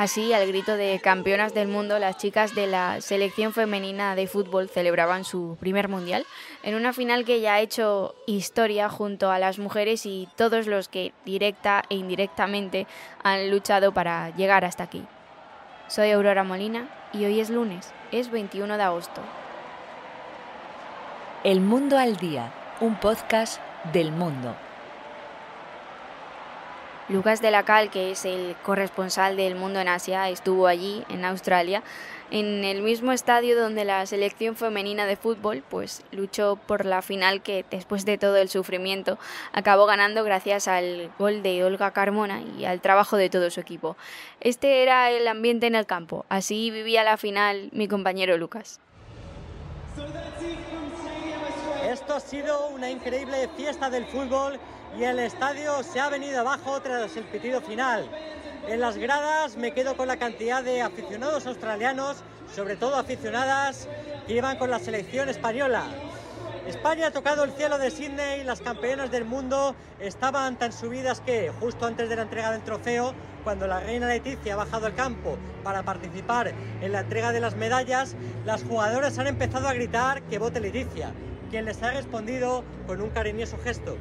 Así, al grito de campeonas del mundo, las chicas de la selección femenina de fútbol celebraban su primer mundial en una final que ya ha hecho historia junto a las mujeres y todos los que directa e indirectamente han luchado para llegar hasta aquí. Soy Aurora Molina y hoy es lunes, es 21 de agosto. El Mundo al Día, un podcast del mundo. Lucas de la Cal, que es el corresponsal del mundo en Asia, estuvo allí, en Australia, en el mismo estadio donde la selección femenina de fútbol pues luchó por la final que después de todo el sufrimiento acabó ganando gracias al gol de Olga Carmona y al trabajo de todo su equipo. Este era el ambiente en el campo, así vivía la final mi compañero Lucas. Esto ha sido una increíble fiesta del fútbol y el estadio se ha venido abajo tras el pitido final. En las gradas me quedo con la cantidad de aficionados australianos, sobre todo aficionadas, que iban con la selección española. España ha tocado el cielo de Sydney, las campeonas del mundo estaban tan subidas que justo antes de la entrega del trofeo, cuando la reina Leticia ha bajado al campo para participar en la entrega de las medallas, las jugadoras han empezado a gritar que vote Leticia, quien les ha respondido con un cariñoso gesto.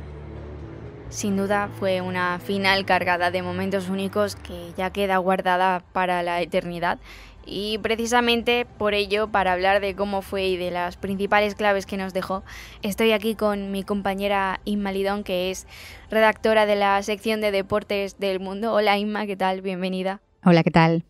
Sin duda fue una final cargada de momentos únicos que ya queda guardada para la eternidad y precisamente por ello, para hablar de cómo fue y de las principales claves que nos dejó, estoy aquí con mi compañera Inma Lidón, que es redactora de la sección de deportes del mundo. Hola Inma, ¿qué tal? Bienvenida. Hola, ¿qué tal?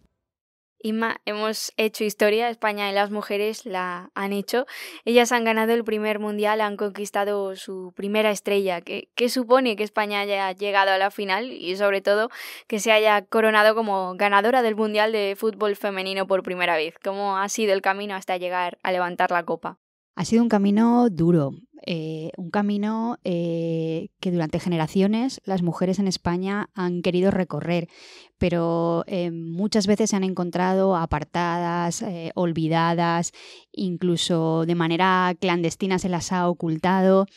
Inma, hemos hecho historia, España y las mujeres la han hecho. Ellas han ganado el primer mundial, han conquistado su primera estrella. ¿Qué, ¿Qué, supone que España haya llegado a la final y sobre todo que se haya coronado como ganadora del mundial de fútbol femenino por primera vez? ¿Cómo ha sido el camino hasta llegar a levantar la copa? Ha sido un camino duro, eh, un camino eh, que durante generaciones las mujeres en España han querido recorrer, pero eh, muchas veces se han encontrado apartadas, olvidadas, incluso de manera clandestina se las ha ocultado.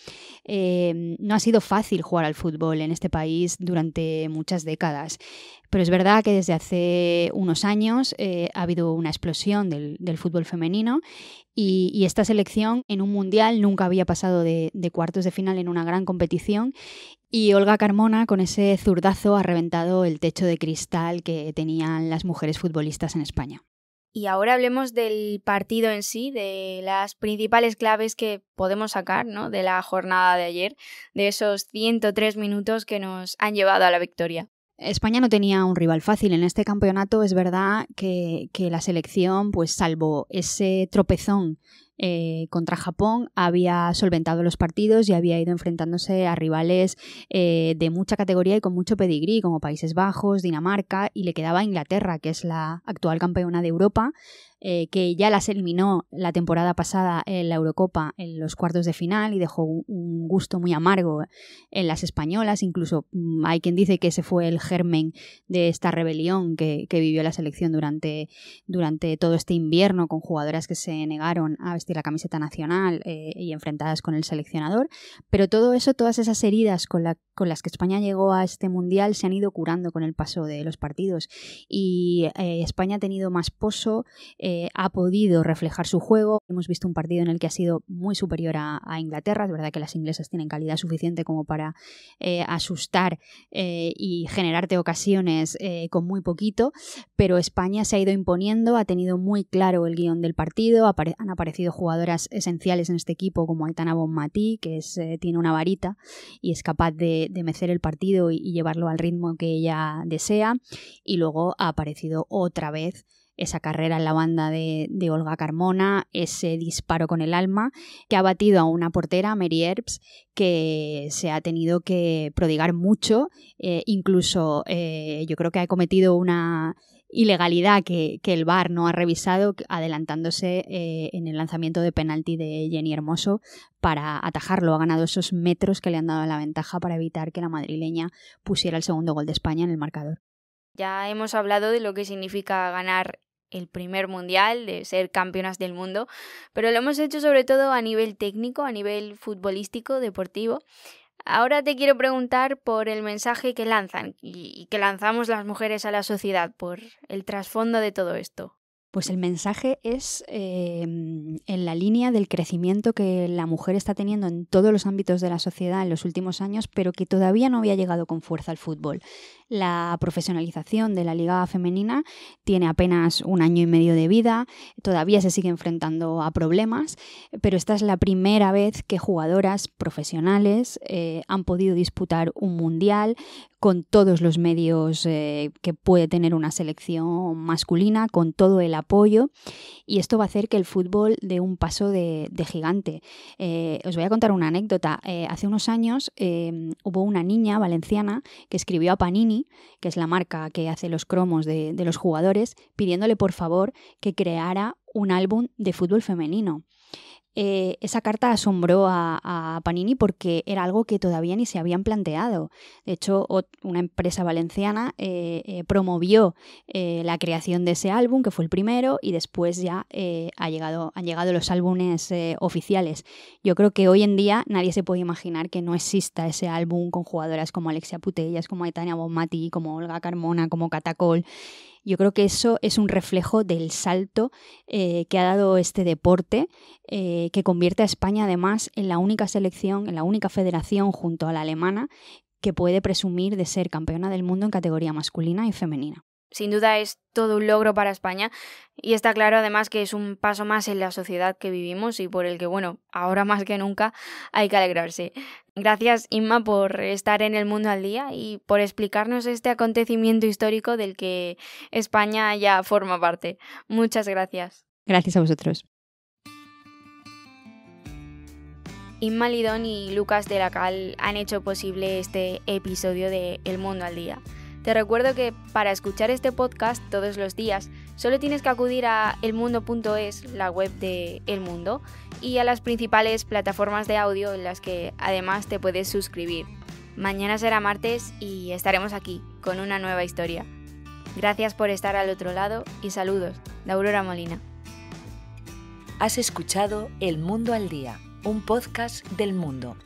no ha sido fácil jugar al fútbol en este país durante muchas décadas. Pero es verdad que desde hace unos años ha habido una explosión del, fútbol femenino y, esta selección en un mundial nunca había pasado de, cuartos de final en una gran competición y Olga Carmona con ese zurdazo ha reventado el techo de cristal que tenían las mujeres futbolistas en España. Y ahora hablemos del partido en sí, de las principales claves que podemos sacar ¿no? de la jornada de ayer, de esos 103 minutos que nos han llevado a la victoria. España no tenía un rival fácil en este campeonato. Es verdad que, que la selección, pues salvo ese tropezón eh, contra Japón había solventado los partidos y había ido enfrentándose a rivales eh, de mucha categoría y con mucho pedigrí, como Países Bajos, Dinamarca, y le quedaba Inglaterra, que es la actual campeona de Europa, eh, que ya las eliminó la temporada pasada en la Eurocopa en los cuartos de final y dejó un, gusto muy amargo en las españolas. Incluso mm, hay quien dice que ese fue el germen de esta rebelión que, vivió la selección durante, durante todo este invierno con jugadoras que se negaron a vestir la camiseta nacional eh, y enfrentadas con el seleccionador. Pero todo eso, todas esas heridas con, con las que España llegó a este mundial se han ido curando con el paso de los partidos. Y eh, España ha tenido más pozo. Ha podido reflejar su juego. Hemos visto un partido en el que ha sido muy superior a, Inglaterra. Es verdad que las inglesas tienen calidad suficiente como para eh, asustar eh, y generarte ocasiones con muy poquito, pero España se ha ido imponiendo, ha tenido muy claro el guion del partido, han aparecido jugadoras esenciales en este equipo como Aitana Bonmatí, que tiene una varita y es capaz de, mecer el partido y llevarlo al ritmo que ella desea. Y luego ha aparecido otra vez esa carrera en la banda de, Olga Carmona, ese disparo con el alma, que ha batido a una portera, Mary Erbs, que se ha tenido que prodigar mucho, eh, incluso eh, yo creo que ha cometido una ilegalidad que, el VAR no ha revisado, adelantándose eh, en el lanzamiento de penalti de Jenny Hermoso para atajarlo. Ha ganado esos metros que le han dado la ventaja para evitar que la madrileña pusiera el segundo gol de España en el marcador. Ya hemos hablado de lo que significa ganar el primer mundial, de ser campeonas del mundo, pero lo hemos hecho sobre todo a nivel técnico, a nivel futbolístico, deportivo. Ahora te quiero preguntar por el mensaje que lanzan y que lanzamos las mujeres a la sociedad, por el trasfondo de todo esto. Pues el mensaje es em, en la línea del crecimiento que la mujer está teniendo en todos los ámbitos de la sociedad en los últimos años, pero que todavía no había llegado con fuerza al fútbol. La profesionalización de la liga femenina tiene apenas un año y medio de vida, todavía se sigue enfrentando a problemas, pero esta es la primera vez que jugadoras profesionales eh, han podido disputar un mundial con todos los medios eh, que puede tener una selección masculina, con todo el apoyo y esto va a hacer que el fútbol dé un paso de, gigante. Eh, os voy a contar una anécdota. Eh, hace unos años em, hubo una niña valenciana que escribió a Panini, que es la marca que hace los cromos de, de los jugadores, pidiéndole por favor que creara un álbum de fútbol femenino. Eh, esa carta asombró a, Panini porque era algo que todavía ni se habían planteado. De hecho, una empresa valenciana eh, eh, promovió la creación de ese álbum, que fue el primero, y después ya ha llegado, han llegado los álbumes oficiales. Yo creo que hoy en día nadie se puede imaginar que no exista ese álbum con jugadoras como Alexia Putellas, como Aitania Bonmati, como Olga Carmona, como Catacol. Yo creo que eso es un reflejo del salto eh, que ha dado este deporte, eh, que convierte a España además en la única selección, en la única federación junto a la alemana que puede presumir de ser campeona del mundo en categoría masculina y femenina sin duda es todo un logro para España y está claro además que es un paso más en la sociedad que vivimos y por el que, bueno, ahora más que nunca hay que alegrarse. Gracias Inma por estar en el mundo al día y por explicarnos este acontecimiento histórico del que España ya forma parte. Muchas gracias. Gracias a vosotros. Inma Lidón y Lucas de la Cal han hecho posible este episodio de El Mundo al Día. Te recuerdo que para escuchar este podcast todos los días solo tienes que acudir a elmundo.es, la web de El Mundo, y a las principales plataformas de audio en las que además te puedes suscribir. Mañana será martes y estaremos aquí con una nueva historia. Gracias por estar al otro lado y saludos de Aurora Molina. Has escuchado El Mundo al Día, un podcast del mundo